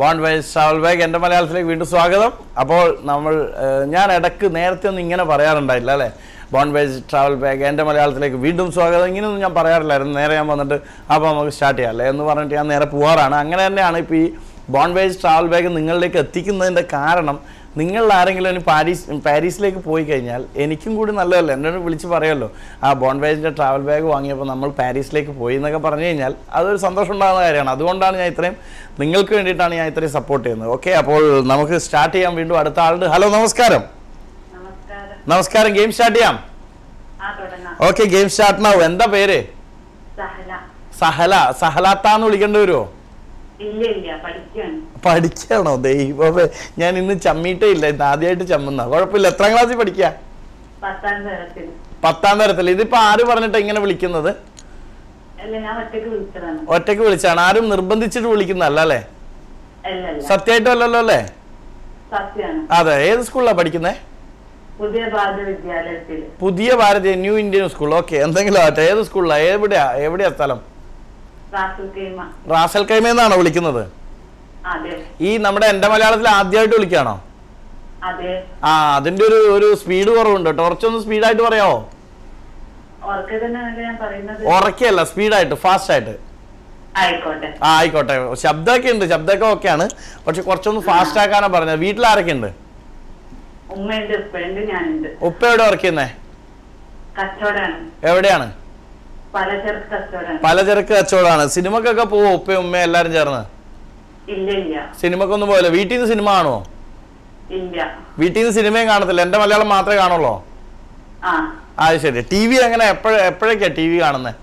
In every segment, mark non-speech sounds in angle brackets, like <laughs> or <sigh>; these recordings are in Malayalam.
ബോൺ വൈസ് ട്രാവൽ ബാഗ് എന്റെ മലയാളത്തിലേക്ക് വീണ്ടും സ്വാഗതം. അപ്പോൾ നമ്മൾ ഞാൻ ഇടയ്ക്ക് നേരത്തെ ഒന്നും ഇങ്ങനെ പറയാറുണ്ടായില്ല അല്ലേ? ബോൺ വൈസ് ട്രാവൽ ബാഗ് എന്റെ മലയാളത്തിലേക്ക് വീണ്ടും സ്വാഗതം. ഇങ്ങനെയൊന്നും ഞാൻ പറയാറില്ലായിരുന്നു. നേരെ ഞാൻ വന്നിട്ട് അപ്പോൾ നമുക്ക് സ്റ്റാർട്ട് ചെയ്യാം അല്ലേ? എന്ന് പറഞ്ഞിട്ട് ഞാൻ നേരെ പോവാറാണ്. അങ്ങനെ തന്നെയാണ് ഇപ്പോൾ ഈ ബോൺ വൈസ് ട്രാവൽ ബാഗ് നിങ്ങളിലേക്ക് എത്തിക്കുന്നതിന്റെ കാരണം നിങ്ങൾ ആരെങ്കിലും പാരീസ് പാരീസിലേക്ക് പോയി കഴിഞ്ഞാൽ എനിക്കും കൂടി നല്ലതല്ലേ? എന്നോട് വിളിച്ച് പറയുമല്ലോ ആ ബോൺവേജിന്റെ ട്രാവൽ ബാഗ് വാങ്ങിയപ്പോൾ നമ്മൾ പാരീസിലേക്ക് പോയി എന്നൊക്കെ പറഞ്ഞു കഴിഞ്ഞാൽ അതൊരു സന്തോഷം ഉണ്ടാകുന്ന കാര്യമാണ്. അതുകൊണ്ടാണ് ഞാൻ ഇത്രയും നിങ്ങൾക്ക് വേണ്ടിയിട്ടാണ് ഞാൻ ഇത്രയും സപ്പോർട്ട് ചെയ്യുന്നത്. ഓക്കെ അപ്പോൾ നമുക്ക് സ്റ്റാർട്ട് ചെയ്യാം. വീണ്ടും അടുത്ത ആളുണ്ട്. ഹലോ നമസ്കാരം. നമസ്കാരം. ഗെയിം സ്റ്റാർട്ട് ചെയ്യാം. ഓക്കെ ഗെയിം സ്റ്റാർട്ട് ആവും എന്താ പേര്? സഹല. സഹല. സഹലാത്താന്ന് വിളിക്കേണ്ടി വരുമോ ഇല്ല ഇല്ല. പഠിക്കാണ് പഠിക്കണോ? ദൈവമേ ഞാൻ ഇന്ന് ചമ്മീട്ടേ ഇല്ല. ഇന്ന് ആദ്യമായിട്ട് ചമ്മുന്ന. കുഴപ്പമില്ല. എത്രാം ക്ലാസ്സിൽ പഠിക്കുക പത്താം തരത്തിൽ. ഇതിപ്പോ ആര് പറഞ്ഞിട്ട് ഇങ്ങനെ വിളിക്കുന്നത്? ഒറ്റയ്ക്ക് വിളിച്ചാണ്. ആരും നിർബന്ധിച്ചിട്ട് വിളിക്കുന്നതല്ല അല്ലേ? സത്യമായിട്ടും അല്ലല്ലോ അല്ലേ? അതെ. ഏത് സ്കൂളിലാണ് പഠിക്കുന്നത് പുതിയ ഭാരതീയ ന്യൂ ഇന്ത്യൻ സ്കൂൾ. ഓക്കെ. എന്തെങ്കിലും ആട്ടെ ഏത് സ്കൂളിലാണ് എവിടെയാ? എവിടെയാ സ്ഥലം? റാസൽ കൈമ എന്നാണോ വിളിക്കുന്നത്? ഈ നമ്മുടെ എന്റെ മലയാളത്തിൽ ആദ്യമായിട്ട് വിളിക്കാണോ ആ അതിന്റെ ഒരു ഒരു സ്പീഡ് കുറവുണ്ട് ടോർച്ചൊന്ന് സ്പീഡായിട്ട് പറയാമോ ഉറക്കല്ല സ്പീഡായിട്ട് ഫാസ്റ്റ് ആയിട്ട് ആ ആയിക്കോട്ടെ. ശബ്ദമൊക്കെ ഉണ്ട് ശബ്ദമൊക്കെ ഓക്കെയാണ്. പക്ഷെ കുറച്ചൊന്ന് ഫാസ്റ്റ് ആക്കാനാ പറഞ്ഞത്. വീട്ടിൽ ആരൊക്കെ ഉണ്ട് ഉപ്പ എവിടെ വർക്ക് ചെയ്യുന്നേ? എവിടെയാണ്? പലചരക്ക് കച്ചവടമാണ്. സിനിമക്കൊക്കെ പോവോ? ഉപ്പയും ഉമ്മയും എല്ലാരും ചേർന്ന്? സിനിമക്കൊന്നും പോയല്ലോ. വീട്ടിൽ നിന്ന് സിനിമ കാണുമോ വീട്ടിൽ നിന്ന് സിനിമയും കാണത്തില്ല. എന്റെ മലയാളം മാത്രമേ കാണുള്ളൂ? ആ. ശരി. ടി വി അങ്ങനെ എപ്പോഴ എപ്പോഴൊക്കെയാ ടി വി കാണുന്നത്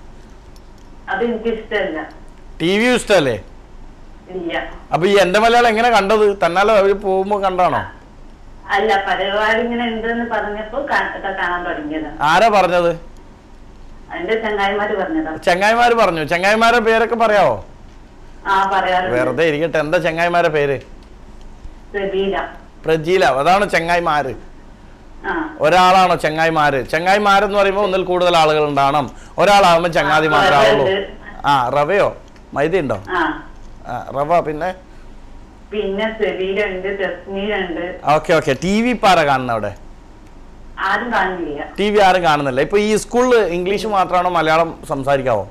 ഇഷ്ടമല്ല ടി വി ഇഷ്ടല്ലേ? അപ്പൊ ഈ എന്റെ മലയാളം എങ്ങനെ കണ്ടത്? തന്നാലോ അവർ പോകുമ്പോ കണ്ടാണോ? അല്ല പരിപാടി ഇങ്ങനെ ഉണ്ടെന്ന് പറഞ്ഞപ്പോ കാണാൻ തുടങ്ങിയത്. ആരാ പറഞ്ഞത്? എന്റെ ചങ്ങായിമാര് പറഞ്ഞതാ. ചങ്ങായിമാര് പറഞ്ഞു. ചങ്ങായിമാരുടെ പേരൊക്കെ പറയാവോ? വെറുതെ ഇരിക്കട്ടെ. എന്താ ചങ്ങായിമാരുടെ പേര്? പ്രജീല. അതാണ് ചങ്ങായിമാര്. ഒരാളാണോ ചങ്ങായിമാര്? ചങ്ങായിമാരെന്ന് പറയുമ്പോൾ ഒന്നിൽ കൂടുതൽ ആളുകൾ ഉണ്ടാവണം. ഒരാളാകുമ്പോൾ ചങ്ങാതി മാത്രമാവുള്ളൂ ആ റവയോ? മൈദ ഉണ്ടോ? റവ പിന്നെ? പിന്നെ ഓക്കെ ഓക്കെ. ടി വി പാറ കാണുന്ന അവിടെ? ടി വി ആരും കാണുന്നില്ല. ഇപ്പൊ ഈ സ്കൂളിൽ ഇംഗ്ലീഷ് മാത്രമാണോ മലയാളം സംസാരിക്കാവോ?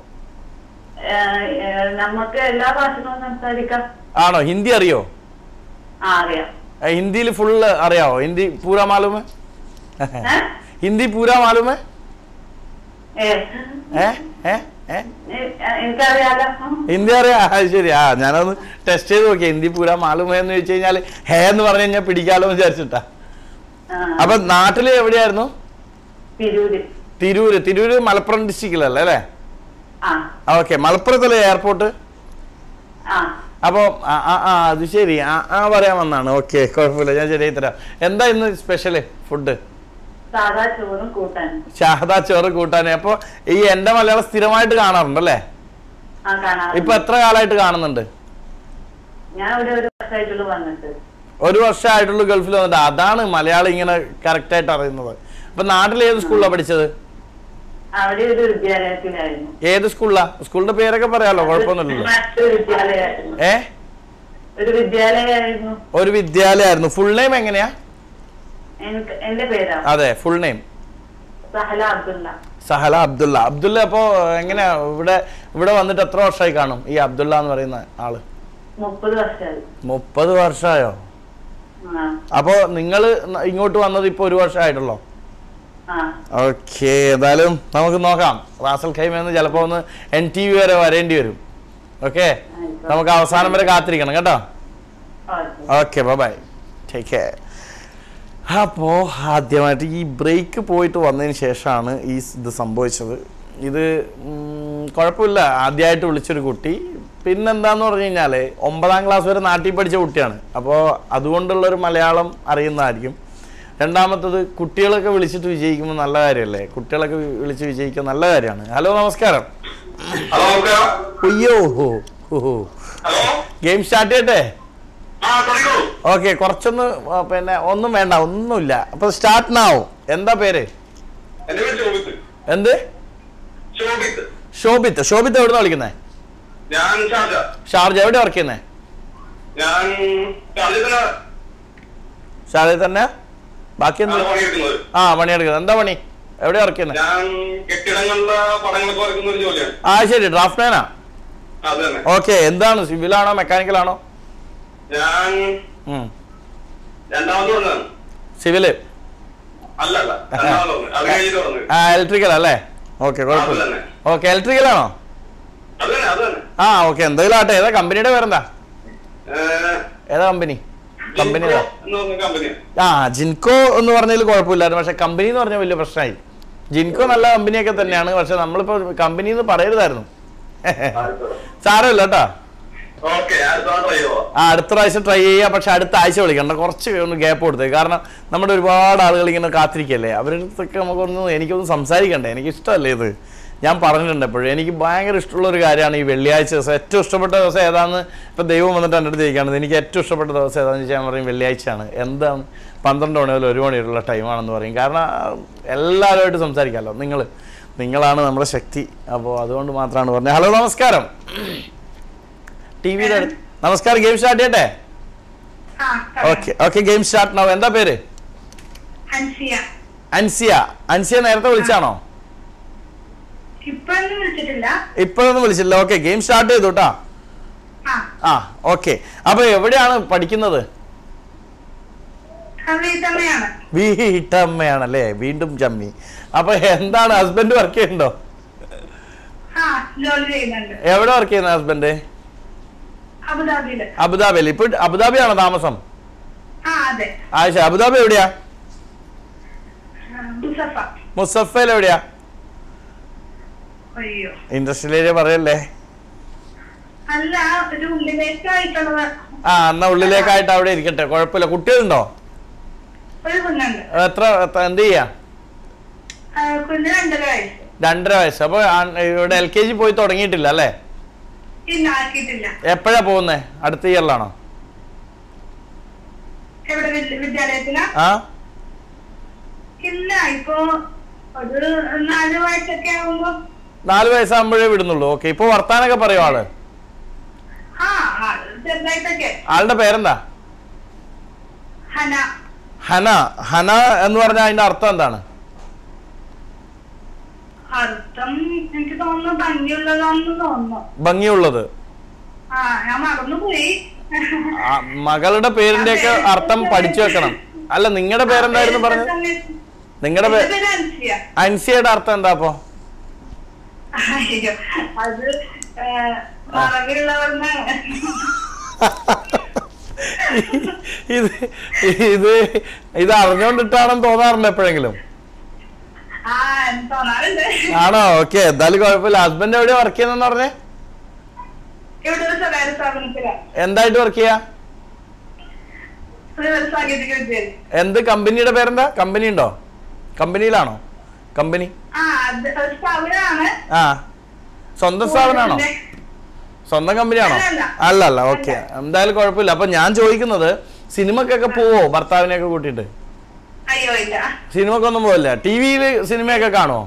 നമുക്ക് എല്ലാ ഭാഷകളും സംസാരിക്കാം. ആണോ? ഹിന്ദി അറിയോ? ഹിന്ദിയിൽ ഫുള്ള് അറിയാവോ? ഹിന്ദി പൂരാ മാലൂമ്? ഹിന്ദി പൂരാ മാലൂമ്? ഹിന്ദി അറിയാ. ശരി. ആ ഞാനൊന്ന് ടെസ്റ്റ് ചെയ്ത് നോക്കിയാ ഹിന്ദി പൂരാ മാലൂമ എന്ന് ചോദിച്ചു കഴിഞ്ഞാൽ ഹേ എന്ന് പറഞ്ഞു കഴിഞ്ഞാൽ പിടിക്കാലോ എന്ന് വിചാരിച്ചിട്ടാ. അപ്പൊ നാട്ടിൽ എവിടെയായിരുന്നു? തിരൂര്. തിരൂര്. മലപ്പുറം ഡിസ്ട്രിക്റ്റിലല്ലേ അല്ലേ? ഓക്കെ. മലപ്പുറത്തല്ലേ എയർപോർട്ട്? ആ. അപ്പോൾ ആ അത് ശരി. ആ ആ പറയാൻ വന്നാണ്. ഓക്കെ കുഴപ്പമില്ല. ഞാൻ ശരിയായി തരാം. എന്താ ഇന്ന് സ്പെഷ്യൽ ഫുഡ്? സാധാ ചോറും കൂട്ടാനും. ഷാഹദ ചോറ് കൂട്ടാൻ അപ്പൊ ഈ എന്റെ മലയാളം സ്ഥിരമായിട്ട് കാണാറുണ്ട്. അല്ലേ ഇപ്പൊ എത്ര കാലമായിട്ട് കാണുന്നുണ്ട്? ഒരു വർഷമായിട്ടുള്ളൂ ഗൾഫിൽ വന്നിട്ട്. അതാണ് മലയാളം ഇങ്ങനെ കറക്റ്റ് ആയിട്ട് അറിയുന്നത്. അപ്പൊ നാട്ടിൽ ഏത് സ്കൂളിലാണ് പഠിച്ചത്? ഏത് സ്കൂളിലാ? സ്കൂളിന്റെ പേരൊക്കെ പറയാലോ കുഴപ്പമൊന്നുമില്ലല്ലോ. ഏ? ഒരു വിദ്യാലയായിരുന്നു ഫുൾ നെയിം എങ്ങനെയാ? അതെ ഫുൾ നെയിം സഹല അബ്ദുള്ള. അബ്ദുള്ള. അപ്പൊ എങ്ങനെയാ? ഇവിടെ ഇവിടെ വന്നിട്ട് എത്ര വർഷമായി കാണും ഈ അബ്ദുള്ള എന്ന് പറയുന്ന ആൾ? മുപ്പത് വർഷമായി. അപ്പോ നിങ്ങൾ ഇങ്ങോട്ട് വന്നത് ഇപ്പൊ ഒരു വർഷമായിട്ടുള്ളോ? ആ ഓക്കെ എന്തായാലും നമുക്ക് നോക്കാം. റാസൽ ഖൈമെന്ന് ചിലപ്പോ ഒന്ന് എൻ ടി വി വരെ വരേണ്ടി വരും. ഓക്കെ നമുക്ക് അവസാനം വരെ കാത്തിരിക്കണം കേട്ടോ? ഓക്കെ ബൈ ടേക്ക് കെയർ അപ്പോൾ ആദ്യമായിട്ട് ഈ ബ്രേക്ക് പോയിട്ട് വന്നതിന് ശേഷമാണ് ഈ ഇത് സംഭവിച്ചത്. ഇത് കുഴപ്പമില്ല. ആദ്യമായിട്ട് വിളിച്ചൊരു കുട്ടി. പിന്നെന്താന്ന് പറഞ്ഞു കഴിഞ്ഞാൽ ഒമ്പതാം ക്ലാസ് വരെ നാട്ടിൽ പഠിച്ച കുട്ടിയാണ്. അപ്പോൾ അതുകൊണ്ടുള്ളൊരു മലയാളം അറിയുന്നതായിരിക്കും. രണ്ടാമത്തത് കുട്ടികളൊക്കെ വിളിച്ചിട്ട് വിജയിക്കുമ്പോൾ നല്ല കാര്യമല്ലേ? കുട്ടികളൊക്കെ വിളിച്ച് വിജയിക്കുക നല്ല കാര്യമാണ്. ഹലോ നമസ്കാരം. അയ്യോ ഹോ ഹലോ. ഗെയിം സ്റ്റാർട്ട് ചെയ്യട്ടെ? ഓക്കെ കുറച്ചൊന്ന് പിന്നെ ഒന്നും വേണ്ട ഒന്നുമില്ല. അപ്പൊ സ്റ്റാർട്ട് നാവോ എന്താ പേര്? എന്ത്? ശോഭിത്ത്. ശോഭിത്ത്. എവിടെ എവിടുന്ന വിളിക്കുന്നേ? ഷാർജ. എവിടെ വർക്ക് ചെയ്യുന്നേ? ഷാർജ തന്നെ? ബാക്കി എന്താ ആ പണിയെടുക്കുന്നത്. എന്താ പണി? എവിടെ ജോലിയാണ്. ആ ശരി. ഡ്രാഫ്റ്റ്മാനാ? ഓക്കെ എന്താണ്? സിവിലാണോ മെക്കാനിക്കലാണോ? ഞാൻ ആണോ സിവിൽ? ആ ഇലക്ട്രിക്കൽ അല്ലേ? ഓക്കെ കുഴപ്പമില്ല. ഓക്കെ അത് തന്നെ ആ ഓക്കെ എന്തെങ്കിലും ആട്ടെ ഏതാ കമ്പനിയുടെ പേരെന്താ? ഏതാ കമ്പനി കമ്പനി ആ ജിൻകോ എന്ന് പറഞ്ഞതിൽ കുഴപ്പമില്ലായിരുന്നു. പക്ഷെ കമ്പനി എന്ന് പറഞ്ഞാൽ വലിയ പ്രശ്നമായി. ജിൻകോ നല്ല കമ്പനിയൊക്കെ തന്നെയാണ്. പക്ഷെ നമ്മളിപ്പോ കമ്പനി എന്ന് പറയരുതായിരുന്നു. സാരമില്ല കേട്ടോ. ആ അടുത്ത പ്രാവശ്യം ട്രൈ ചെയ്യുക. പക്ഷെ അടുത്ത ആഴ്ച വിളിക്കണ്ട കുറച്ച് ഒന്ന് ഗ്യാപ്പ് കൊടുത്തേ. കാരണം നമ്മുടെ ഒരുപാട് ആളുകൾ ഇങ്ങനെ കാത്തിരിക്കല്ലേ അവരുടെ അടുത്തൊക്കെ നമുക്കൊന്ന് എനിക്കൊന്ന് സംസാരിക്കണ്ടേ? എനിക്ക് ഇഷ്ടമല്ലേ ഇത്? ഞാൻ പറഞ്ഞിട്ടുണ്ട് എപ്പോഴും. എനിക്ക് ഭയങ്കര ഇഷ്ടമുള്ള ഒരു കാര്യമാണ് ഈ വെള്ളിയാഴ്ച ദിവസം. ഏറ്റവും ഇഷ്ടപ്പെട്ട ദിവസം ഏതാണെന്ന് ഇപ്പം ദൈവം വന്നിട്ട് എന്റെ അടുത്ത് ചോദിക്കുകയാണ്. എനിക്ക് ഏറ്റവും ഇഷ്ടപ്പെട്ട ദിവസം ഏതാണെന്ന് ചോദിച്ചാൽ ഞാൻ പറയും വെള്ളിയാഴ്ചയാണ്. എന്താണ്? പന്ത്രണ്ട് മണി മുതൽ ഒരു മണി വരെയുള്ള ടൈമാണെന്ന് പറയും. കാരണം എല്ലാവരുമായിട്ട് സംസാരിക്കാമല്ലോ. നിങ്ങൾ നിങ്ങളാണ് നമ്മുടെ ശക്തി. അപ്പോൾ അതുകൊണ്ട് മാത്രമാണ് പറഞ്ഞത്. ഹലോ നമസ്കാരം. ടി വിയുടെ നമസ്കാരം. ഗെയിം സ്റ്റാർട്ട് ചെയ്യട്ടെ? Okay okay game start. ആവും എന്താ പേര്? അൻസിയ. അൻസിയ നേരത്തെ വിളിച്ചാണോ? ഇപ്പോഴൊന്നും വിളിച്ചില്ല ഓക്കെ ഗെയിം സ്റ്റാർട്ട് ചെയ്തു കേട്ടാ ആ. ഓക്കെ അപ്പൊ എവിടെയാണ് പഠിക്കുന്നത്? വീട്ടമ്മയാണ്. വീട്ടമ്മയാണല്ലേ? വീണ്ടും ചമ്മി അപ്പൊ എന്താണ് ഹസ്ബൻഡ് വർക്ക് ചെയ്യുന്നുണ്ടോ? എവിടെ വർക്ക് ചെയ്യുന്ന ഹസ്ബൻഡ് അബുദാബി അബുദാബിയിൽ. ഇപ്പൊ അബുദാബിയാണോ താമസം? ആയിഷ അബുദാബി എവിടെയാ? മുസഫ. മുസഫയിൽ എവിടെയാ? ഇൻഡസ്ട്രിയൽ ഏരിയ പറയല്ലേ? ആ എന്നാ ഉള്ളിലേക്കായിട്ട് അവിടെ ഇരിക്കട്ടെ. കുഴപ്പമില്ല. കുട്ടികളുണ്ടോ? എത്ര എന്ത് ചെയ്യാ? രണ്ടര വയസ്സ്. അപ്പൊ ഇവിടെ എൽ കെ ജി പോയി തുടങ്ങിയിട്ടില്ല അല്ലേ? എപ്പോഴാ പോകുന്നേ? അടുത്ത ഇയറിലാണോ? ആ? ഇല്ല ഇപ്പോ ഒരു നാല് വയസ്സൊക്കെ ആവുമ്പോ നാല് വയസ്സാകുമ്പോഴേ വിടുന്നുള്ളൂ. ഓക്കെ ഇപ്പൊ വർത്താനൊക്കെ പറയോ ആൾ? ആളുടെ പേരെന്താ? ഹന. ഹന. എന്ന് പറഞ്ഞാൽ അതിന്റെ അർത്ഥം എന്താണ്? ഭംഗിയുള്ളത്. മകളുടെ പേരിന്റെ ഒക്കെ അർത്ഥം പഠിച്ചു വെക്കണം. അല്ല നിങ്ങളുടെ പേരെന്തായിരുന്നു പറഞ്ഞത്? നിങ്ങളുടെ പേര് പേര് അൻസിയ. അൻസിയുടെ അർത്ഥം എന്താ അപ്പോ? അയ്യോ അത് മറവിലുള്ളവർന്നാണ് ഇത് ഇത് ഇത് അറിഞ്ഞോണ്ടിട്ടാണെന്ന് തോന്നാറുണ്ട് എപ്പോഴെങ്കിലും? ആണോ? ഓക്കെ എന്തായാലും കുഴപ്പമില്ല. ഹസ്ബൻഡ് എവിടെയാ വർക്ക് ചെയ്യുന്ന പറഞ്ഞേ? എന്തായിട്ട് വർക്ക് ചെയ്യാ? എന്ത് കമ്പനിയുടെ പേരെന്താ? കമ്പനി ഉണ്ടോ? കമ്പനിയിലാണോ? കമ്പനി? ആ സ്വന്തം സ്ഥാപനമാണോ? സ്വന്തം കമ്പനിയാണോ? അല്ല, അല്ല. ഓക്കെ. എന്തായാലും കുഴപ്പമില്ല. അപ്പൊ ഞാൻ ചോദിക്കുന്നത് സിനിമക്കൊക്കെ പോവോ? ഭർത്താവിനെയൊക്കെ കൂട്ടിയിട്ട്? ഇല്ല. സിനിമക്കൊന്നും പോവില്ല? ടി വിയിൽ സിനിമയൊക്കെ കാണോ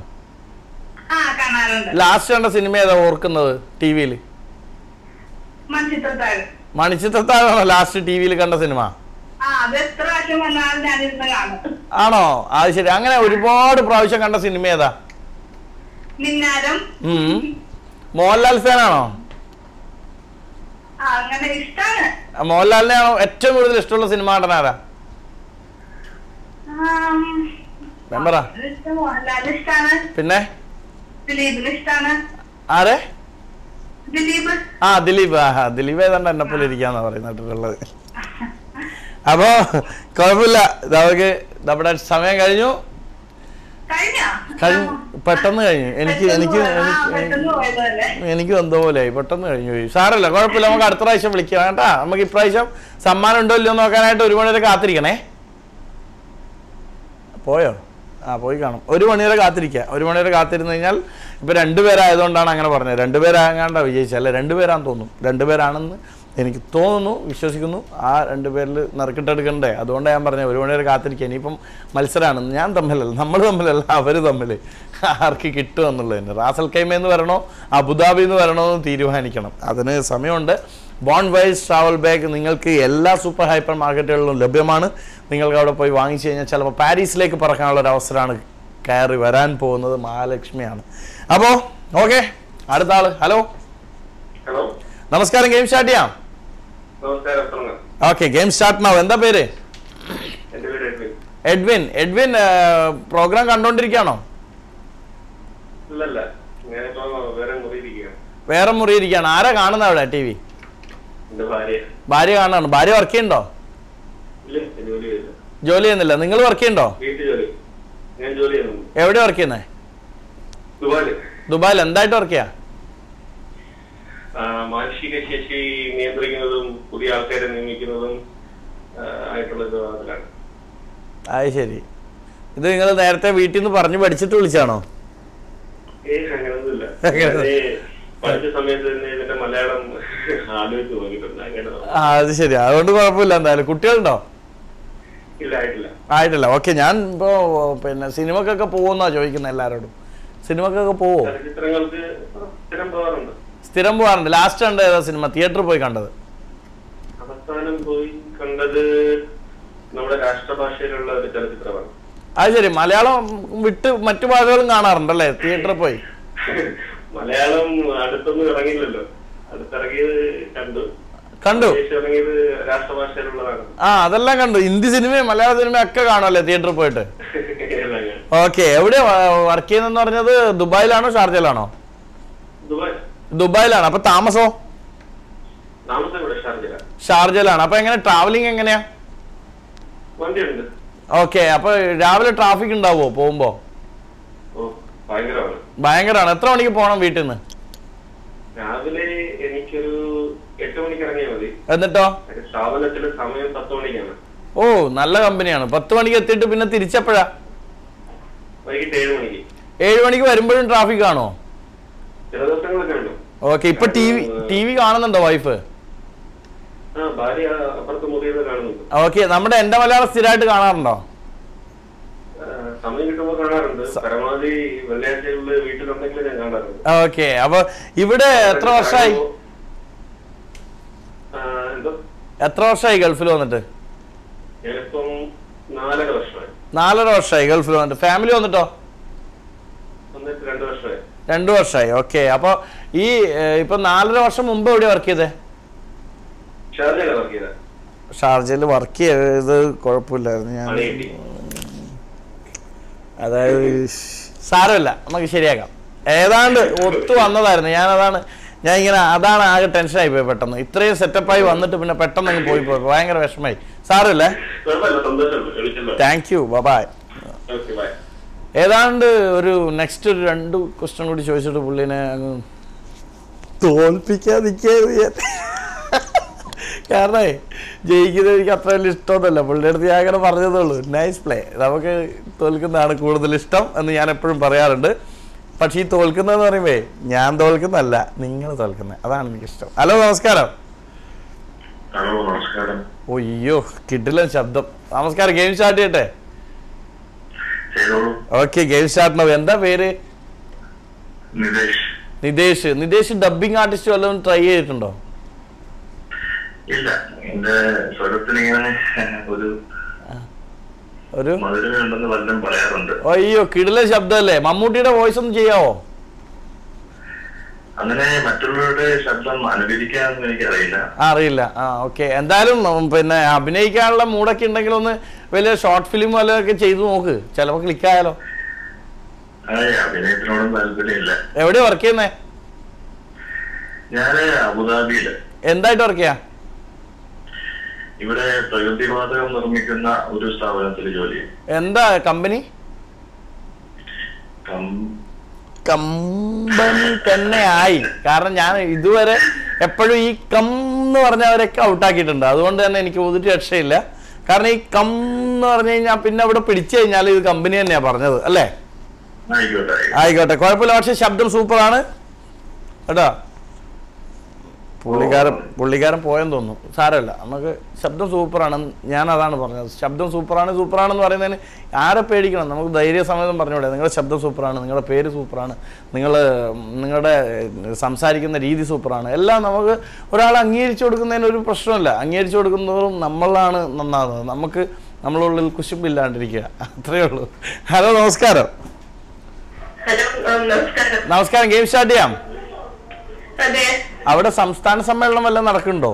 ലാസ്റ്റ് കണ്ട സിനിമ ഏതാ ഓർക്കുന്നത് ടി വിയിൽ മണിച്ചിത്രത്താഴാണോ ലാസ്റ്റ് ടി വിയിൽ കണ്ട സിനിമ? ആണോ? അത് ശരി. അങ്ങനെ ഒരുപാട് പ്രാവശ്യം കണ്ട സിനിമ ഏതാ? മോഹൻലാൽ ഫാനാണോ? മോഹൻലാലിനെ മോഹൻലാലിനെയാണോ ഏറ്റവും കൂടുതൽ ഇഷ്ടമുള്ള സിനിമ നടൻ ആരാ? ഇഷ്ടാണ്. പിന്നെ? ആരെ? ആ ദിലീപ്. ആ ദിലീപ് ഏതാണ്ട് എന്നെ പോലെ ഇരിക്കാന്നാ പറയുന്നിട്ടുള്ളത് അപ്പോ കുഴപ്പമില്ല. നമുക്ക് നമ്മുടെ സമയം കഴിഞ്ഞു. കഴിഞ്ഞോ? പെട്ടെന്ന് കഴിഞ്ഞു. എനിക്ക് എനിക്ക് എനിക്ക് എന്തോ പോലെയായി പെട്ടെന്ന് കഴിഞ്ഞു പോയി. സാറല്ല കുഴപ്പമില്ല. നമുക്ക് അടുത്ത പ്രാവശ്യം വിളിക്കാം കേട്ടാ. നമുക്ക് ഇപ്രാവശ്യം സമ്മാനം ഉണ്ടോ ഇല്ലയോ നോക്കാനായിട്ട് ഒരു മണിവരെ കാത്തിരിക്കണേ. പോയോ? ആ പോയി കാണും. ഒരു മണിവരെ കാത്തിരിക്കുക. ഒരു മണിവരെ കാത്തിരുന്ന് കഴിഞ്ഞാൽ ഇപ്പൊ രണ്ടുപേരായതുകൊണ്ടാണ് അങ്ങനെ പറഞ്ഞത്. രണ്ടുപേരാകാണ്ട വിജയിച്ചത്. അല്ല രണ്ടുപേരാന്ന് തോന്നുന്നു രണ്ടുപേരാണെന്ന് എനിക്ക് തോന്നുന്നു വിശ്വസിക്കുന്നു ആ രണ്ട് പേരിൽ നറുക്കിട്ടെടുക്കണ്ടേ അതുകൊണ്ടാണ് ഞാൻ പറഞ്ഞത് ഒരു മണിവരെ കാത്തിരിക്കുക. ഇനിയിപ്പം മത്സരമാണ് ഞാൻ തമ്മിലല്ല നമ്മൾ തമ്മിലല്ല അവർ തമ്മിൽ ആർക്ക് കിട്ടും എന്നുള്ളതിന്. റാസൽ കൈമ എന്ന് വരണോ അബുദാബി എന്ന് വരണോ എന്ന് തീരുമാനിക്കണം. അതിന് സമയമുണ്ട്. ബോൺ വൈസ് ട്രാവൽ ബാഗ് നിങ്ങൾക്ക് എല്ലാ സൂപ്പർ ഹൈപ്പർ മാർക്കറ്റുകളിലും ലഭ്യമാണ്. നിങ്ങൾക്ക് അവിടെ പോയി വാങ്ങിച്ചു കഴിഞ്ഞാൽ ചിലപ്പോൾ പാരീസിലേക്ക് പറക്കാനുള്ള ഒരു അവസരമാണ് കയറി വരാൻ പോകുന്നത് മഹാലക്ഷ്മിയാണ്. അപ്പോൾ ഓക്കെ അടുത്ത ആൾ. ഹലോ ഹലോ നമസ്കാരം ഗെയിം സ്റ്റാർട്ട് ചെയ്യാം ഓക്കെ ഗെയിം സ്റ്റാർട്ട് എന്താ പേര്? എഡ്വിൻ. എഡ്വിൻ. പ്രോഗ്രാം കണ്ടോണ്ടിരിക്കാണോ വേറെ മുറിയിരിക്കുകയാണ് വേറെ മുറി ഇരിക്കുകയാണ് ആരാ കാണുന്ന അവിടെ ടി വി? ഭാര്യ. കാണാണ് ഭാര്യ വർക്ക് ചെയ്യണ്ടോ ജോലി ചെയ്യുന്നില്ല. നിങ്ങൾ വർക്ക് ചെയ്യണ്ടോ എവിടെ വർക്ക് ചെയ്യുന്നേ? ദുബായിൽ എന്തായിട്ട് വർക്ക് ചെയ്യാ? മാനസിക ശേഷി നിയന്ത്രിക്കുന്നതും പുതിയ ആൾക്കാരെ നിയമിക്കുന്നതും ആയിട്ടുള്ള ഒരു അത് ശരി. ഇത് നിങ്ങൾ നേരത്തെ വീട്ടിൽ നിന്ന് പറഞ്ഞു പഠിച്ചിട്ട് വിളിച്ചാണോ? <laughs> അത് ശരി. അതുകൊണ്ട് കുഴപ്പമില്ല എന്തായാലും. കുട്ടികളുണ്ടോ? ആയിട്ടില്ല. ഓക്കെ ഞാൻ ഇപ്പോ പിന്നെ സിനിമക്കൊക്കെ പോകുന്നാ ചോദിക്കുന്നത് എല്ലാരോടും. സിനിമക്കൊക്കെ പോവോ? സ്ഥിരം പോവാറുണ്ട്. ലാസ്റ്റ് കണ്ട ഏതാ സിനിമ? തിയേറ്ററിൽ പോയി കണ്ടത്. അവസാനം പോയി കണ്ടത് നമ്മുടെ രാഷ്ട്രഭാഷയിലുള്ള ഒരു ചലച്ചിത്രമാണ്. അത് ശരി. മലയാളം വിട്ട് മറ്റു ഭാഷകളും കാണാറുണ്ടല്ലേ? തിയേറ്ററിൽ പോയി. <laughs> മലയാളം അടുത്തൊന്നും ഇറങ്ങിയില്ലല്ലോ. അടുത്തിറങ്ങിയത് കണ്ടു. കണ്ടു. ആ അതെല്ലാം കണ്ടു. ഹിന്ദി സിനിമയും മലയാള സിനിമയും ഒക്കെ കാണുമല്ലേ തിയേറ്ററിൽ പോയിട്ട്? <laughs> ഓക്കെ. എവിടെ വർക്ക് ചെയ്യുന്നെന്ന് പറഞ്ഞത്? ദുബായിലാണോ ഷാർജയിലാണോ? ദുബായിലാണോ. അപ്പൊ താമസോ? താമസം ഷാർജയിലാണ്. അപ്പൊ എങ്ങനെ? ട്രാവലിംഗ് എങ്ങനെയാ? ഓക്കെ അപ്പൊ രാവിലെ ട്രാഫിക് ഉണ്ടാവോ പോകുമ്പോ? ഭയങ്കരമാണ്. എത്ര മണിക്ക് പോണം വീട്ടിൽ നിന്ന് രാവിലെ എനിക്കൊരു എട്ട് മണിക്ക് ഇറങ്ങിയാൽ മതി. എന്നിട്ടോ? സമയം പത്ത് മണിക്കാണ്. ഓ നല്ല കമ്പനിയാണ്. പത്ത് മണിക്ക് എത്തിയിട്ട് പിന്നെ തിരിച്ചപ്പോഴാ? വൈകിട്ട് ഏഴ് മണിക്ക്. ഏഴ് മണിക്ക് വരുമ്പോഴും ട്രാഫിക് ആണോ? ചില ദിവസങ്ങളൊക്കെ ഉണ്ട്. ഓക്കെ ഇപ്പൊ ടി വി ടി വി കാണുന്നുണ്ടോ വൈഫ് ആ ഭാര്യ അപ്പുറത്ത് മുറിയത് കാണുന്നുണ്ട് ഓക്കെ നമ്മുടെ എന്റെ മലയാളം സ്ഥിരമായിട്ട് കാണാറുണ്ടോ? ഓക്കെ അപ്പൊ ഇവിടെ എത്ര വർഷമായി? എത്ര വർഷമായി ഗൾഫിൽ വന്നിട്ട്? നാലര വർഷമായി. ഗൾഫിൽ വന്നിട്ട്. ഫാമിലി വന്നിട്ടോ? രണ്ട് വർഷമായി. ഓക്കെ അപ്പൊ ഈ ഇപ്പൊ നാലര വർഷം മുമ്പ് എവിടെയാ വർക്ക് ചെയ്ത? ഷാർജയിൽ വർക്ക് ചെയ്ത്? കുഴപ്പമില്ലായിരുന്നു. ഞാൻ അതായത് <laughs> സാരമില്ല നമുക്ക് ശരിയാക്കാം. ഏതാണ്ട് ഒത്തു വന്നതായിരുന്നു. ഞാൻ അതാണ് ഞാൻ ഇങ്ങനെ അതാണ് ആകെ ആയി പോയി പെട്ടെന്ന്. ഇത്രയും സെറ്റപ്പായി വന്നിട്ട് പിന്നെ പെട്ടെന്ന് അങ്ങ് പോയി പോയി. ഭയങ്കര വിഷമായി സാറല്ലേ താങ്ക് യു ബബായ് ഓക്കെ ബൈ ഏതാണ്ട് ഒരു നെക്സ്റ്റ് ഒരു രണ്ട് ക്വസ്റ്റ്യൻ കൂടി ചോദിച്ചിട്ട് പുള്ളിനെ അങ്ങ് തോൽപ്പിക്കാതിരിക്കരുത് ഞാൻ. കാരണേ ജയിക്കുന്നത് എനിക്ക് അത്ര വലിയ ഇഷ്ടമൊന്നുമല്ല. പുള്ളിയുടെ അടുത്ത് ഞാൻ അങ്ങനെ പറഞ്ഞതേ ഉള്ളൂ. നൈസ് പ്ലേ നമുക്ക് തോൽക്കുന്നതാണ് കൂടുതൽ ഇഷ്ടം എന്ന് ഞാൻ എപ്പോഴും പറയാറുണ്ട്. പക്ഷേ ഈ തോൽക്കുന്നതെന്ന് പറയുമ്പോൾ ഞാൻ തോൽക്കുന്നതല്ല നിങ്ങൾ തോൽക്കുന്നത് അതാണ് എനിക്കിഷ്ടം ഹലോ നമസ്കാരം. ഒയ്യോ കിഡിലൻ ശബ്ദം. നമസ്കാരം ഗെയിം സ്റ്റാർട്ട് ചെയ്യട്ടെ? ഓക്കെ ഗെയിം സ്റ്റാർട്ട് എന്താ പേര്? നിതേഷ്. നിതേഷ്. നിതേഷ് ഡബിങ് ആർട്ടിസ്റ്റ് വല്ലതും ട്രൈ ചെയ്തിട്ടുണ്ടോ? ഇല്ല. എന്റെ സ്വരത്തിനിങ്ങനെ ഒരു ഒരു അയ്യോ കിടില ശബ്ദമല്ലേ? മമ്മൂട്ടിയുടെ വോയിസ് ഒന്നും ചെയ്യാവോ? അങ്ങനെ മറ്റുള്ളവരുടെ ശബ്ദം അനുകരിക്കാനൊന്നും എനിക്കറിയില്ല. അറിയില്ല. ആ ഓക്കെ എന്തായാലും പിന്നെ അഭിനയിക്കാനുള്ള മൂടൊക്കെ ഉണ്ടെങ്കിൽ ഒന്ന് വലിയ ഷോർട്ട് ഫിലിം വല്ലതൊക്കെ ചെയ്തു നോക്ക്. ചിലപ്പോൾ ക്ലിക്കായാലോ ആയാലോ. അഭിനയത്തിനോടും താല്പര്യമില്ല. എവിടെ വർക്ക് ചെയ്യുന്നേ? ഞാൻ അബുദാബിയിൽ. എന്തായിട്ട് വർക്ക് ചെയ്യാ? ഇവിടെ പ്രകൃതിവാതകം നിർമ്മിക്കുന്ന ഒരു സ്ഥാപനത്തിൽ ജോലി എന്താ കമ്പനി? കമ്പനി തന്നെ ആയി കാരണം ഞാൻ ഇതുവരെ എപ്പോഴും ഈ കം എന്ന് പറഞ്ഞവരൊക്കെ ഔട്ടാക്കിയിട്ടുണ്ട് അതുകൊണ്ട് തന്നെ എനിക്ക് ഒരു രക്ഷയില്ല. കാരണം ഈ കം എന്ന് പറഞ്ഞു കഴിഞ്ഞാൽ പിന്നെ അവിടെ പിടിച്ചു കഴിഞ്ഞാൽ ഇത് കമ്പനി തന്നെയാ പറഞ്ഞത് അല്ലേ? ആയിക്കോട്ടെ ആയിക്കോട്ടെ. കുഴപ്പമില്ല. പക്ഷെ ശബ്ദം സൂപ്പറാണ് കേട്ടോ? പുള്ളിക്കാരൻ പുള്ളിക്കാരൻ പോയെന്ന് തോന്നുന്നു. സാരമല്ല. നമുക്ക് ശബ്ദം സൂപ്പറാണ് ഞാൻ അതാണ് പറഞ്ഞത്. ശബ്ദം സൂപ്പറാണ് സൂപ്പറാണെന്ന് പറയുന്നതിന് ആരെ പേടിക്കണം? നമുക്ക് ധൈര്യസമേതം പറഞ്ഞൂടെ. നിങ്ങളുടെ ശബ്ദം സൂപ്പറാണ് നിങ്ങളുടെ പേര് സൂപ്പറാണ് നിങ്ങൾ നിങ്ങളുടെ സംസാരിക്കുന്ന രീതി സൂപ്പറാണ്. എല്ലാം നമുക്ക് ഒരാൾ അംഗീകരിച്ചു കൊടുക്കുന്നതിന് ഒരു പ്രശ്നമില്ല. അംഗീകരിച്ചു കൊടുക്കുന്നതോറും നമ്മളാണ് നന്നാകുന്നത്. നമുക്ക് നമ്മളുള്ളിൽ കുശുമ്പില്ലാണ്ടിരിക്കുക. അത്രയേ ഉള്ളൂ. ഹലോ നമസ്കാരം. നമസ്കാരം. ഗെയിം സ്റ്റാർട്ട് ചെയ്യാം. അവിടെ സംസ്ഥാന സമ്മേളനം വല്ലതും നടക്കുന്നുണ്ടോ?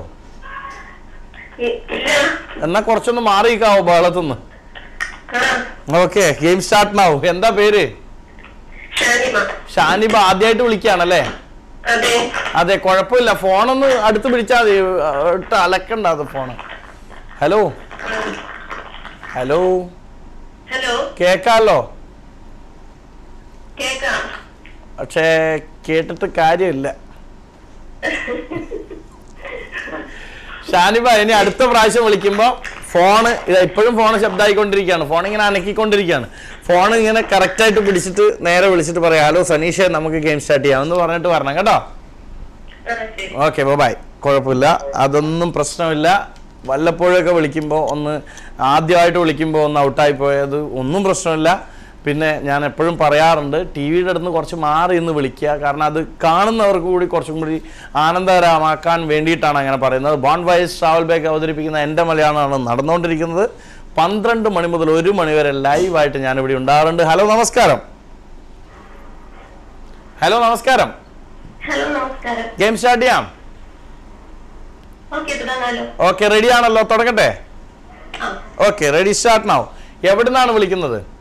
എന്നാ കുറച്ചൊന്ന് മാറിയിക്കാവോ ബഹളത്തുനിന്ന് ഓക്കെ ഗെയിം സ്റ്റാർട്ട് ആവും എന്താ പേര്? ഷാനിബ ആദ്യമായിട്ട് വിളിക്കുകയാണല്ലേ? അതെ. കുഴപ്പമില്ല. ഫോണൊന്ന് അടുത്ത് പിടിച്ചാ മതി. ഇട്ട് അലക്കണ്ട അത് ഫോണ്. ഹലോ? ഹലോ? കേക്കാലോ കേക്കാം. പക്ഷേ കേട്ടിട്ട് കാര്യമില്ല. ഷാനിബ ഇനി അടുത്ത പ്രാവശ്യം വിളിക്കുമ്പോൾ ഫോണ് ഇത് ഇപ്പോഴും ഫോൺ ശബ്ദമായിക്കൊണ്ടിരിക്കുകയാണ് ഫോൺ ഇങ്ങനെ അനക്കിക്കൊണ്ടിരിക്കുകയാണ്. ഫോൺ ഇങ്ങനെ കറക്റ്റായിട്ട് പിടിച്ചിട്ട് നേരെ വിളിച്ചിട്ട് പറയാം ഹലോ സനീഷ നമുക്ക് ഗെയിം സ്റ്റാർട്ട് ചെയ്യാം. എന്ന് പറഞ്ഞിട്ട് പറഞ്ഞേക്കാം കേട്ടോ. Okay bye. കുഴപ്പമില്ല. അതൊന്നും പ്രശ്നമില്ല. വല്ലപ്പോഴൊക്കെ വിളിക്കുമ്പോൾ ഒന്ന് ആദ്യമായിട്ട് വിളിക്കുമ്പോൾ ഒന്ന് ഔട്ടായി പോയത് ഒന്നും പ്രശ്നമില്ല. പിന്നെ ഞാൻ എപ്പോഴും പറയാറുണ്ട് ടി വിയുടെ അടുത്ത് കുറച്ച് മാറി എന്ന് വിളിക്കുക. കാരണം അത് കാണുന്നവർക്ക് കൂടി കുറച്ചും കൂടി ആനന്ദകരമാക്കാൻ വേണ്ടിയിട്ടാണ് അങ്ങനെ പറയുന്നത്. ബോൺ വൈസ് ട്രാവൽ ബാഗ് അവതരിപ്പിക്കുന്ന എന്റെ മലയാളമാണ് നടന്നുകൊണ്ടിരിക്കുന്നത്. പന്ത്രണ്ട് മണി മുതൽ ഒരു മണി വരെ ലൈവായിട്ട് ഞാനിവിടെ ഉണ്ടാകാറുണ്ട്. ഹലോ നമസ്കാരം. ഹലോ നമസ്കാരം. ഗെയിം സ്റ്റാർട്ട് ചെയ്യാം. ഓക്കെ റെഡി ആണല്ലോ. തുടങ്ങട്ടെ. ഓക്കെ റെഡി സ്റ്റാർട്ട് നാവും എവിടുന്നാണ് വിളിക്കുന്നത്?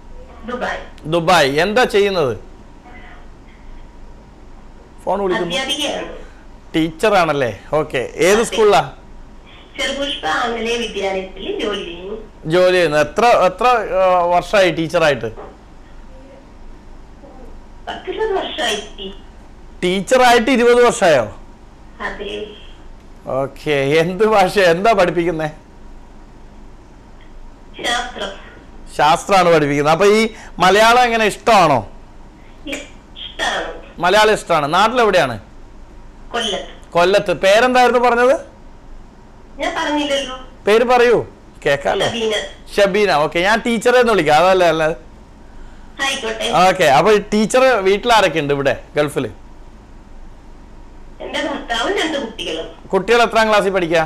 ദുബായ്. എന്താ ചെയ്യുന്നത്? ഫോൺ വിളിക്കുന്നു. ടീച്ചറാണല്ലേ? ഓക്കെ. ഏത് സ്കൂളിലാ? ജോലി ചെയ്യുന്നു. എത്ര എത്ര വർഷമായി ടീച്ചറായിട്ട്? ടീച്ചറായിട്ട് ഇരുപത് വർഷമായോ? ഓക്കെ. എന്ത് ഭാഷ എന്താ പഠിപ്പിക്കുന്നേ? ശാസ്ത്രം. ശാസ്ത്രമാണ് പഠിപ്പിക്കുന്നത്. അപ്പൊ ഈ മലയാളം എങ്ങനെ ഇഷ്ടമാണോ? മലയാളം ഇഷ്ടമാണ്. നാട്ടിലെവിടെയാണ്? കൊല്ലത്ത്. പേരെന്തായിരുന്നു പറഞ്ഞത്? പേര് പറയൂ. കേക്കാലോ. ഷബീന. ഓക്കെ ഞാൻ ടീച്ചറെ എന്ന് വിളിക്കാം. അതല്ലേ അല്ല ഓക്കെ അപ്പൊ ടീച്ചർ വീട്ടിലാരൊക്കെ ഉണ്ട് ഇവിടെ ഗൾഫിൽ? കുട്ടികൾ എത്രാം ക്ലാസ്സിൽ പഠിക്കുക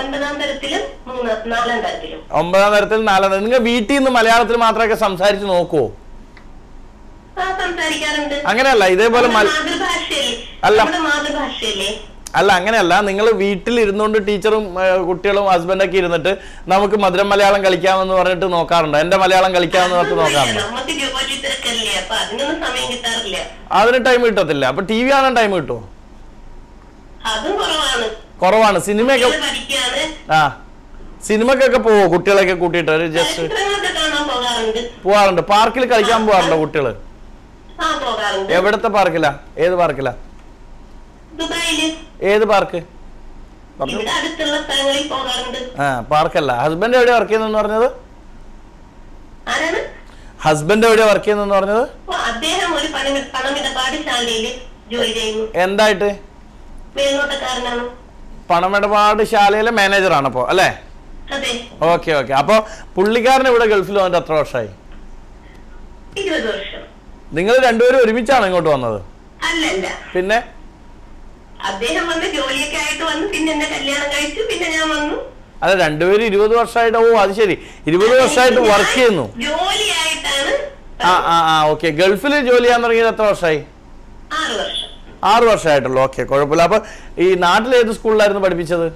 ഒൻപതാം തരത്തിലും മൂന്ന് നാലാം തരത്തിലും. ഒമ്പതാം തരത്തിൽ നാലാം തരത്തിൽ. നിങ്ങൾ വീട്ടിൽ നിന്ന് മലയാളത്തിൽ മാത്രമൊക്കെ സംസാരിച്ച് നോക്കുവോ സംസാരിക്കാറുണ്ട്. അങ്ങനെയല്ല ഇതേപോലെ അല്ല. മാതൃഭാഷയല്ലേ? അല്ല അങ്ങനെയല്ല. നിങ്ങൾ വീട്ടിൽ ഇരുന്നുകൊണ്ട് ടീച്ചറും കുട്ടികളും ഹസ്ബൻഡൊക്കെ ഇരുന്നിട്ട് നമുക്ക് മധുരം മലയാളം കളിക്കാമെന്ന് പറഞ്ഞിട്ട് നോക്കാറുണ്ട്? എന്റെ മലയാളം കളിക്കാമെന്ന് പറഞ്ഞിട്ട് നോക്കാറുണ്ട്? അതിന് ടൈം കിട്ടത്തില്ല. അപ്പൊ ടി വി കാണാൻ ടൈം കിട്ടുമോ അതും കുറവാണ്. കുറവാണ്. സിനിമയൊക്കെ ആ. സിനിമക്കൊക്കെ പോവോ കുട്ടികളെയൊക്കെ കൂട്ടിയിട്ട്? ഒരു ജസ്റ്റ് പോവാറുണ്ട്. പാർക്കിൽ കളിക്കാൻ പോവാറുണ്ടോ പോകാറുണ്ട്. എവിടത്തെ പാർക്കിലാ? ഏത് പാർക്കിലാ? ഏത് പാർക്ക്? ആ പാർക്കല്ല. ഹസ്ബൻഡ് എവിടെ വർക്ക് ചെയ്യുന്നെന്ന് പറഞ്ഞത്? ഹസ്ബൻഡ് എവിടെ വർക്ക് ചെയ്യുന്നെന്ന് പറഞ്ഞത്? എന്തായിട്ട്? പണമിടപാട് ശാലയിലെ മാനേജറാണ് അപ്പോൾ അല്ലേ? അതെ. ഓക്കെ ഓക്കെ അപ്പോൾ പുള്ളിക്കാരൻ ഇവിടെ ഗൾഫിൽ വന്നിട്ട് എത്ര വർഷമായി വർഷം. നിങ്ങൾ രണ്ടുപേരും ഒരുമിച്ചാണ് ഇങ്ങോട്ട് വന്നത്? പിന്നെ? അദ്ദേഹം വന്ന് ജോലിയൊക്കെ ആയിട്ട് വന്ന് പിന്നെ എന്നെ കല്യാണം കഴിച്ചു പിന്നെ ഞാൻ വന്നു. അല്ല രണ്ടുപേരും ഇരുപത് വർഷമായിട്ട് ഓ അത് ശരി. ഇരുപത് വർഷമായിട്ട് വർക്ക് ചെയ്യുന്നു. ജോലിയായിട്ടാണ് ആ ആ ആ ഓക്കെ ഗൾഫിൽ ജോലി ചെയ്യാൻ തുടങ്ങിയത് എത്ര വർഷമായി? ആറ് വർഷം. ആറ് വർഷമായിട്ടുള്ളൂ ഓക്കെ കുഴപ്പമില്ല. അപ്പൊ ഈ നാട്ടിൽ ഏത് സ്കൂളിലായിരുന്നു പഠിപ്പിച്ചത്?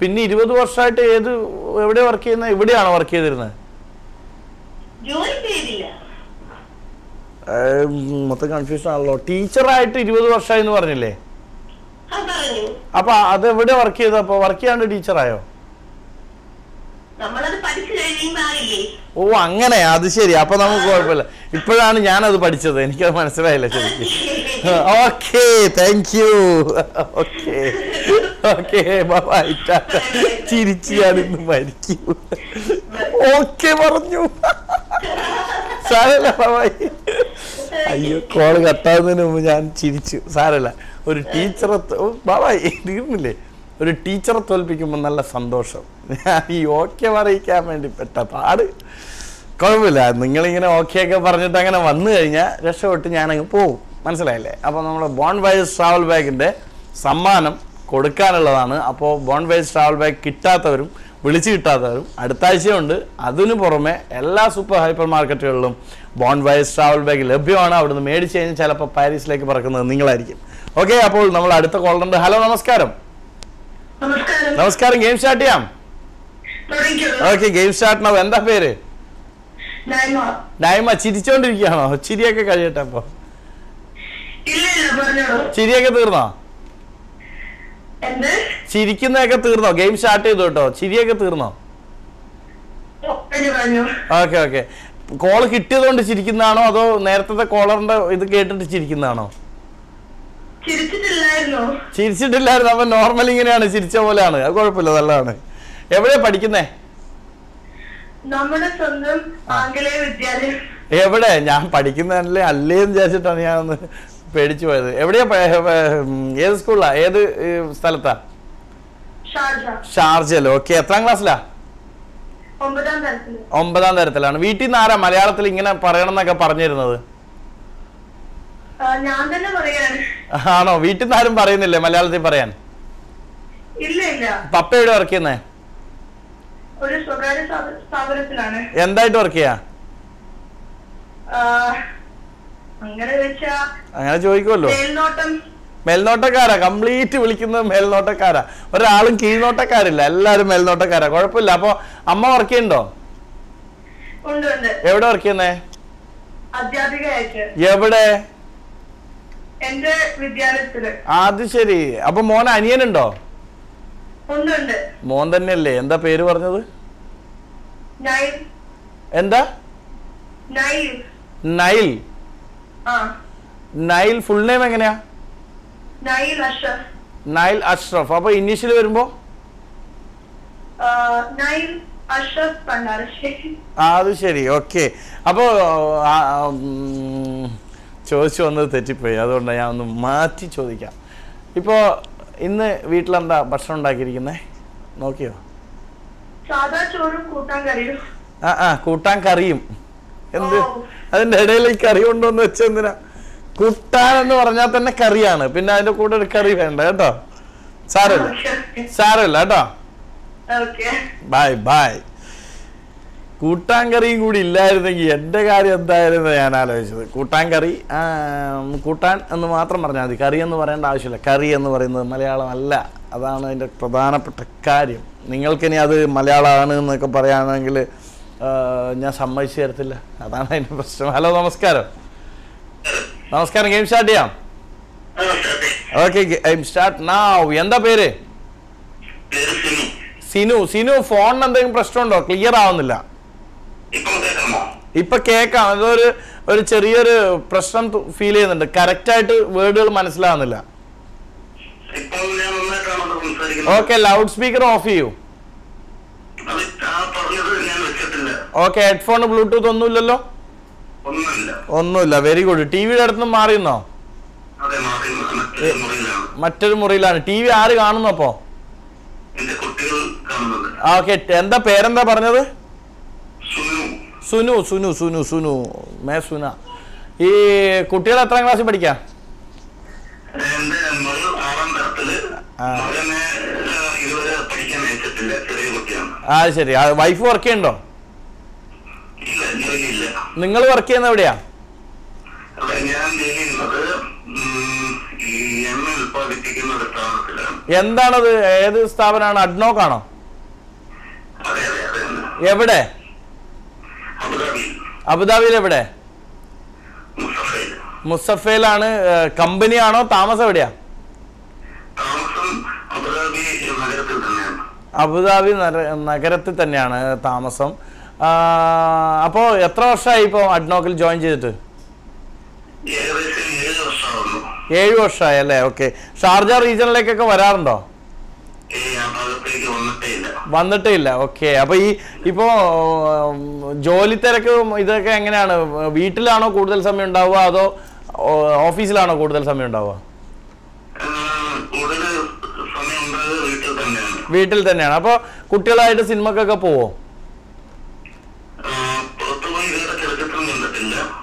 പിന്നെ ഇരുപത് വർഷമായിട്ട് ഏത് എവിടെ വർക്ക് ചെയ്യുന്ന ഇവിടെയാണോ വർക്ക് ചെയ്തിരുന്നത്? മൊത്തം കൺഫ്യൂഷൻ ആണല്ലോ. ടീച്ചറായിട്ട് ഇരുപത് വർഷമായി എന്ന് പറഞ്ഞില്ലേ? അപ്പൊ അത് എവിടെ വർക്ക് ചെയ്തപ്പോ വർക്ക് ചെയ്യാണ്ട് ടീച്ചറായോ? നമ്മളത് പഠിച്ചു കഴിയുമ്പോ ഓ അങ്ങനെ അത് ശരി. അപ്പൊ നമുക്ക് കുഴപ്പമില്ല. ഇപ്പോഴാണ് ഞാനത് പഠിച്ചത്. എനിക്കത് മനസ്സിലായില്ല ശരിക്കും. Okay thank you okay. Okay ചിരിച്ച് ഞാനിന്ന് മരിക്കൂ. ഓക്കെ പറഞ്ഞു. സാരല്ല ബാബായി അയ്യോ കോൾ കട്ടാവുന്നതിന് മുമ്പ് ഞാൻ ചിരിച്ചു. സാരല്ല. ഒരു ടീച്ചറെ ബാബായി തീർന്നില്ലേ? ഒരു ടീച്ചറെ തോൽപ്പിക്കുമ്പോൾ നല്ല സന്തോഷം. ഞാൻ ഈ ഓക്കെ പറയിക്കാൻ വേണ്ടി പെട്ട പാട്. കുഴപ്പമില്ല നിങ്ങളിങ്ങനെ ഓക്കെ ഒക്കെ പറഞ്ഞിട്ട് അങ്ങനെ വന്നു കഴിഞ്ഞാൽ രക്ഷപ്പെട്ട് ഞാനങ്ങ് പോവും. മനസ്സിലായില്ലേ? അപ്പോൾ നമ്മൾ ബോൺ വൈസ് ട്രാവൽ ബാഗിന്റെ സമ്മാനം കൊടുക്കാനുള്ളതാണ്. അപ്പോൾ ബോൺ വൈസ് ട്രാവൽ ബാഗ് കിട്ടാത്തവരും വിളിച്ച് കിട്ടാത്തവരും അടുത്ത ആഴ്ചയുണ്ട് അതിനു പുറമെ എല്ലാ സൂപ്പർ ഹൈപ്പർ മാർക്കറ്റുകളിലും ബോൺ വൈസ് ട്രാവൽ ബാഗ് ലഭ്യമാണ്. അവിടുന്ന് മേടിച്ച് കഴിഞ്ഞാൽ ചിലപ്പോൾ പാരീസിലേക്ക് പറക്കുന്നത് നിങ്ങളായിരിക്കും. ഓക്കെ അപ്പോൾ നമ്മൾ അടുത്ത കോളുണ്ട് ഹലോ നമസ്കാരം. നമസ്കാരം. ഗെയിം സ്റ്റാർട്ട് ചെയ്യാം. ഓക്കെ ഗെയിം സ്റ്റാർട്ട് ആവും എന്താ പേര്? നൈമ ചിരിച്ചോണ്ടിരിക്കുകയാണോ? ചിരിയൊക്കെ കഴിയട്ടെ അപ്പൊ. ചിരിയൊക്കെ തീർന്നോ? ചിരിക്കുന്നതൊക്കെ തീർന്നോ? ഗെയിം സ്റ്റാർട്ട് ചെയ്തു കേട്ടോ. ചിരിയൊക്കെ തീർന്നോ? ഓക്കെ ഓക്കെ കോൾ കിട്ടിയതുകൊണ്ട് ചിരിക്കുന്നതാണോ? അതോ നേരത്തെ കോളറിന്റെ ഇത് കേട്ടിട്ട് ചിരിക്കുന്നതാണോ? ചിരിച്ചിട്ടില്ലായിരുന്നോ? ചിരിച്ചിട്ടില്ലായിരുന്നു. അപ്പൊ നോർമൽ ഇങ്ങനെയാണ്. ചിരിച്ച പോലെയാണ്. അത് കുഴപ്പമില്ല. നല്ലതാണ്. എവിടെയാ പഠിക്കുന്നേ? നമ്മുടെ സ്വന്തം ആംഗലേയ വിദ്യാലയം. എവിടെ? ഞാൻ പഠിക്കുന്നതല്ലേ അല്ലേന്ന് വിചാരിച്ചിട്ടാണ് ഞാൻ ഒന്ന് പേടിച്ചു പോയത്. എവിടെയാ ഏത് സ്കൂളിലാ? ഏത് സ്ഥലത്താ? ഷാർജ. ഷാർജൽ ഓക്കെ. എത്രാം ക്ലാസ്സിലാ? ഒമ്പതാം തരത്തിൽ ഒമ്പതാം തരത്തിലാണ്. വീട്ടിൽ നിന്ന് ആരാ മലയാളത്തിൽ ഇങ്ങനെ പറയണം എന്നൊക്കെ പറഞ്ഞിരുന്നത് ആണോ? വീട്ടിൽ നിന്ന് ആരും പറയുന്നില്ലേ മലയാളത്തിൽ പറയാൻ? ഇല്ല ഇല്ല. പപ്പ എവിടെ വർക്ക് ചെയ്യുന്നേ? ഒരു സ്വകാര്യ സ്ഥാപ- സ്ഥാപനത്തിലാണ്. എന്തായിട്ട് വർക്ക് ചെയ്യാ? അങ്ങനെ വെച്ചാ അങ്ങനെ ചോദിക്കുമല്ലോ മേൽനോട്ടം. മേൽനോട്ടക്കാരാ കംപ്ലീറ്റ് വിളിക്കുന്നത് മേൽനോട്ടക്കാരാ. ഒരാളും കീഴ്നോട്ടക്കാരില്ല എല്ലാരും മേൽനോട്ടക്കാരാ. കുഴപ്പമില്ല. അപ്പൊ അമ്മ വർക്ക് ചെയ്യണ്ടോ എവിടെ വർക്ക് ചെയ്യുന്നേ? എവിടെ? എന്റെ വിദ്യാലയത്തിൽ. അത് ശരി. അപ്പൊ മോൻ അനിയനുണ്ടോ? മോൻ തന്നെയല്ലേ? എന്താ പേര് പറഞ്ഞത്? എന്താ? നൈൽ. നൈൽ. ഫുൾ നെയിം എങ്ങനെയാ? നൈൽ അഷറഫ്. അപ്പൊ ഇംഗ്ലീഷിൽ വരുമ്പോ? ആ, അത് ശരി. ഓക്കെ അപ്പോൾ ചോദിച്ചു വന്നത് തെറ്റിപ്പോയി. അതുകൊണ്ടാണ് ഞാൻ ഒന്ന് മാറ്റി ചോദിക്കാം. ഇപ്പോൾ ഇന്ന് വീട്ടിലെന്താ ഭക്ഷണം ഉണ്ടാക്കിയിരിക്കുന്നത് നോക്കിയോ? ആ ആ കൂട്ടാൻ കറിയും. എന്ത്? അതിന്റെ ഇടയിൽ ഈ കറി കൊണ്ടുവന്ന് വെച്ചെന്തിനാ കൂട്ടാൻ എന്ന് പറഞ്ഞാൽ തന്നെ കറിയാണ്. പിന്നെ അതിന്റെ കൂടെ ഒരു കറി വേണ്ട കേട്ടോ? സാരമില്ല. സാരമില്ല കേട്ടോ? ബൈ ബായ് ബായ് കൂട്ടാൻ കറിയും കൂടി ഇല്ലായിരുന്നെങ്കിൽ എന്റെ കാര്യം എന്തായിരുന്നു ഞാൻ ആലോചിച്ചത്. കൂട്ടാൻ കറി ആ, കൂട്ടാൻ എന്ന് മാത്രം പറഞ്ഞാൽ മതി. കറി എന്ന് പറയേണ്ട ആവശ്യമില്ല. കറി എന്ന് പറയുന്നത് മലയാളമല്ല. അതാണ് അതിന്റെ പ്രധാനപ്പെട്ട കാര്യം. നിങ്ങൾക്കിനി അത് മലയാളമാണ് എന്നൊക്കെ പറയുകയാണെങ്കിൽ ഞാൻ സമ്മതിച്ചു തരത്തില്ല. അതാണ് അതിന്റെ പ്രശ്നം. ഹലോ നമസ്കാരം. നമസ്കാരം ഗെയിം സ്റ്റാർട്ട് ചെയ്യാം? Okay game start now. എന്താ പേര്? സിനു. സിനു ഫോണിന് എന്തെങ്കിലും പ്രശ്നമുണ്ടോ? ക്ലിയർ ആവുന്നില്ല. ഇപ്പൊ കേക്കാം അതൊരു ഒരു ചെറിയൊരു പ്രശ്നം ഫീൽ ചെയ്യുന്നുണ്ട്. കറക്റ്റ് ആയിട്ട് വേർഡുകൾ മനസ്സിലാവുന്നില്ല ഓക്കെ ലൗഡ് സ്പീക്കർ ഓഫ് ചെയ്യൂ. ഓക്കെ ഹെഡ്ഫോൺ ബ്ലൂടൂത്ത് ഒന്നുമില്ലല്ലോ? ഒന്നുമില്ല. വെരി ഗുഡ് ടി വിയുടെ അടുത്ത് മാറിയെന്നോ മറ്റൊരു മുറിയിലാണ്. ടി വി ആര് കാണുന്നു അപ്പോ? ഓക്കെ എന്താ പേരെന്താ പറഞ്ഞത്? സുനു സുനു സുനു സുനു. മേ സുന. ഈ കുട്ടികൾ എത്രാം ക്ലാസ്സിൽ പഠിക്കാം? ആ. ശരി. വൈഫ് വർക്ക് ചെയ്യണ്ടോ? നിങ്ങൾ വർക്ക് ചെയ്യുന്ന എവിടെയാ? എന്താണത്? ഏത് സ്ഥാപനമാണ്? അഡ്നോക്കാണോ? എവിടെ? അബുദാബിയിൽ എവിടെ? മുസഫയിലാണ് കമ്പനിയാണോ? താമസം എവിടെയാ? അബുദാബി നഗരത്തിൽ തന്നെയാണ് താമസം. അപ്പോ എത്ര വർഷമായി ഇപ്പോ അഡ്നോക്കിൽ ജോയിൻ ചെയ്തിട്ട്? ഏഴു വർഷമായി അല്ലേ? ഓക്കെ. ഷാർജ റീജിയനിലേക്കൊക്കെ വരാറുണ്ടോ? വന്നിട്ടേ ഇല്ല. ഓക്കെ അപ്പൊ ഈ ഇപ്പോ ജോലി തിരക്ക് ഇതൊക്കെ എങ്ങനെയാണ്? വീട്ടിലാണോ കൂടുതൽ സമയം ഉണ്ടാവുക? അതോ ഓഫീസിലാണോ കൂടുതൽ സമയം ഉണ്ടാവുക? വീട്ടിൽ തന്നെയാണ്. അപ്പൊ കുട്ടികളായിട്ട് സിനിമക്കൊക്കെ പോവോ?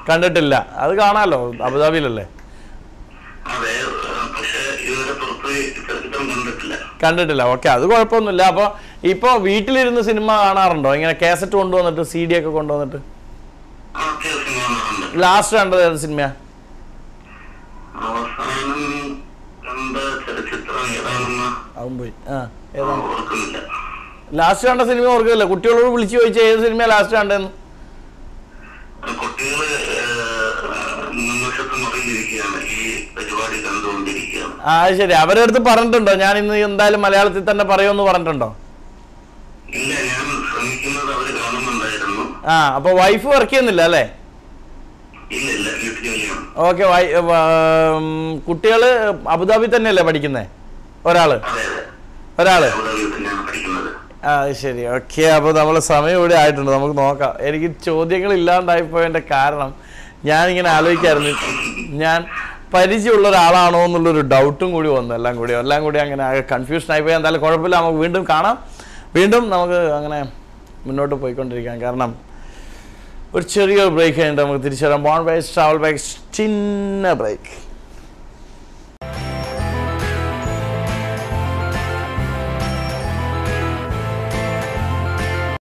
കണ്ടിട്ടില്ല. അത് കാണാലോ? അബുദാബിയിലല്ലേ? കണ്ടിട്ടില്ല. ഓക്കെ അത് കുഴപ്പമൊന്നുമില്ല. അപ്പോൾ ഇപ്പോൾ വീട്ടിലിരുന്ന് സിനിമ കാണാറുണ്ടോ? ഇങ്ങനെ കാസറ്റ് കൊണ്ടുവന്നിട്ട് സി ഡി ഒക്കെ കൊണ്ടുവന്നിട്ട് ലാസ്റ്റ് കണ്ടത് ഏത് സിനിമയാ ലാസ്റ്റ് കണ്ട സിനിമ ഓർക്കില്ല കുട്ടികളോട് വിളിച്ചു ചോദിച്ചാൽ ഏത് സിനിമ ലാസ്റ്റ് കണ്ടെന്ന്? ആ ശരി. അവരുടെ അടുത്ത് പറഞ്ഞിട്ടുണ്ടോ? ഞാൻ ഇന്ന് എന്തായാലും മലയാളത്തിൽ തന്നെ പറയുമെന്ന് പറഞ്ഞിട്ടുണ്ടോ ഇല്ല ഞാൻ ശ്രമിക്കുന്നത് അവർ കാണുന്നുണ്ടായിരുന്നു ആ അപ്പോൾ വൈഫ് വർക്ക് ചെയ്യുന്നില്ല അല്ലേ? ഓക്കെ കുട്ടികൾ അബുദാബി തന്നെയല്ലേ പഠിക്കുന്നേ? ഒരാൾ? ഒരാൾ? ആ ശരി. ഓക്കെ അപ്പോൾ നമ്മൾ സമയം ഇവിടെ ആയിട്ടുണ്ട്. നമുക്ക് നോക്കാം. എനിക്ക് ചോദ്യങ്ങൾ ഇല്ലാണ്ടായിപ്പോയതിന്റെ കാരണം ഞാൻ ഇങ്ങനെ ആലോചിക്കായിരുന്നു. ഞാൻ പരിചയമുള്ള ഒരാളാണോ എന്നുള്ളൊരു ഡൗട്ടും കൂടി വന്നു. എല്ലാം കൂടി എല്ലാം കൂടി അങ്ങനെ ആകെ കൺഫ്യൂഷൻ ആയിപ്പോയി. എന്തായാലും കുഴപ്പമില്ല. നമുക്ക് വീണ്ടും കാണാം. വീണ്ടും നമുക്ക് അങ്ങനെ മുന്നോട്ട് പോയിക്കൊണ്ടിരിക്കാം കാരണം ഒരു ചെറിയൊരു ബ്രേക്ക് കഴിഞ്ഞിട്ട് നമുക്ക് തിരിച്ചു വരാം. ബോൺ ബൈസ് ട്രാവൽ ബൈക്സ് ചിന്ന ബ്രേക്ക്